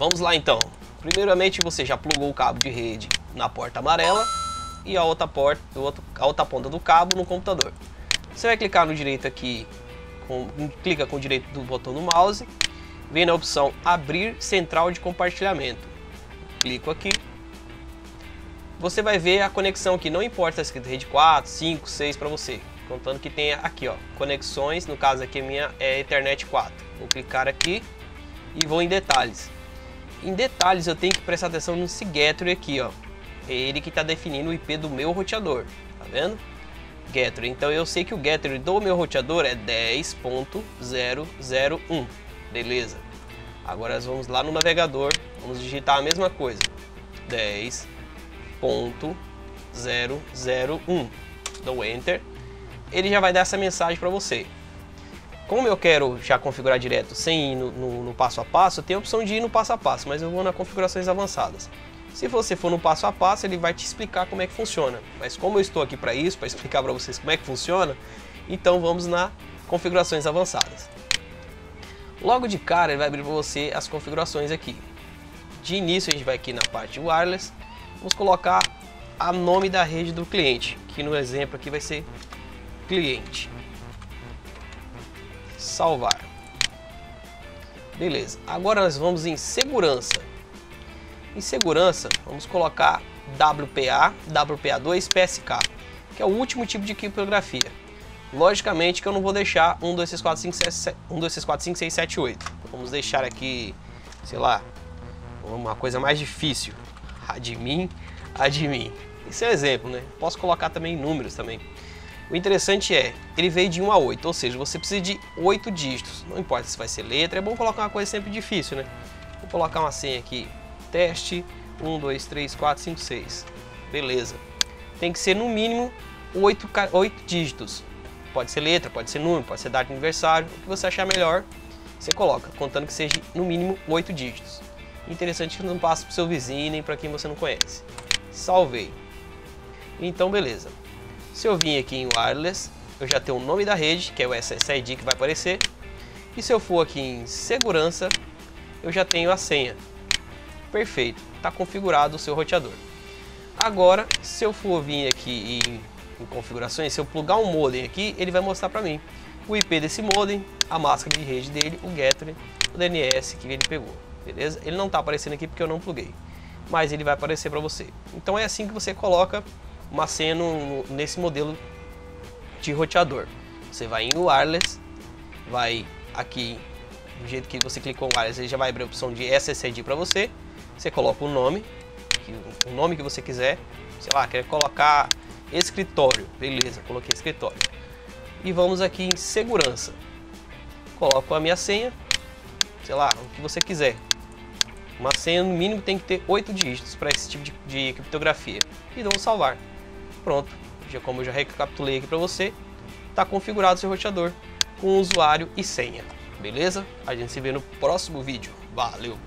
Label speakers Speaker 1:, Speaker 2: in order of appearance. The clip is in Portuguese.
Speaker 1: Vamos lá então. Primeiramente você já plugou o cabo de rede na porta amarela e a outra, porta, a outra ponta do cabo no computador. Você vai clicar no direito aqui, com, clica com o direito do botão do mouse, vem na opção abrir central de compartilhamento. Clico aqui. Você vai ver a conexão aqui, não importa se é escrito rede 4, 5, 6 para você. Contando que tenha aqui, ó, conexões, no caso aqui a minha é Ethernet 4. Vou clicar aqui e vou em detalhes. Em detalhes eu tenho que prestar atenção no Gateway aqui, ó. É ele que está definindo o IP do meu roteador, tá vendo? Gateway. Então eu sei que o Gateway do meu roteador é 10.001, beleza? Agora nós vamos lá no navegador, vamos digitar a mesma coisa, 10.001, dou Enter, ele já vai dar essa mensagem para você. Como eu quero já configurar direto sem ir no, no, no, passo a passo, tem a opção de ir no passo a passo, mas eu vou na configurações avançadas. Se você for no passo a passo, ele vai te explicar como é que funciona. Mas como eu estou aqui para isso, para explicar para vocês como é que funciona, então vamos na configurações avançadas. Logo de cara, ele vai abrir para você as configurações aqui. De início, a gente vai aqui na parte wireless, vamos colocar a nome da rede do cliente, que no exemplo aqui vai ser cliente salvar. Beleza, agora nós vamos em segurança. Em segurança, vamos colocar WPA, WPA2, PSK, que é o último tipo de criptografia. Logicamente que eu não vou deixar 1, 2, 3, 4, 5, 6, 7, 1, 2, 3, 4, 5, 6, 7, 8. Vamos deixar aqui, sei lá, uma coisa mais difícil. Admin, admin. Isso é exemplo, né? Posso colocar também números também. O interessante é, ele veio de 1 a 8, ou seja, você precisa de 8 dígitos. Não importa se vai ser letra, é bom colocar uma coisa sempre difícil, né? Vou colocar uma senha aqui, teste 1, 2, 3, 4, 5, 6. Beleza. Tem que ser no mínimo 8, 8 dígitos. Pode ser letra, pode ser número, pode ser data de aniversário, o que você achar melhor, você coloca, contando que seja no mínimo 8 dígitos. Interessante que não passe para o seu vizinho nem para quem você não conhece. Salvei. Então, beleza. Se eu vim aqui em wireless, eu já tenho o nome da rede, que é o SSID que vai aparecer. E se eu for aqui em segurança, eu já tenho a senha. Perfeito, está configurado o seu roteador. Agora, se eu for vir aqui em, em configurações, se eu plugar um modem aqui, ele vai mostrar para mim o IP desse modem, a máscara de rede dele, o gateway, o DNS que ele pegou, beleza? Ele não está aparecendo aqui porque eu não pluguei, mas ele vai aparecer para você. Então é assim que você coloca uma senha no, nesse modelo de roteador. Você vai em wireless, vai aqui, do jeito que você clicou em wireless, ele já vai abrir a opção de SSID para você. Você coloca o nome, o nome que você quiser. Sei lá, quer colocar escritório, beleza, coloquei escritório. E vamos aqui em segurança. Coloco a minha senha, sei lá, o que você quiser. Uma senha no mínimo tem que ter 8 dígitos para esse tipo de, de criptografia. E vamos salvar. Pronto, já como eu já recapitulei aqui para você, está configurado seu roteador com usuário e senha. Beleza? A gente se vê no próximo vídeo. Valeu!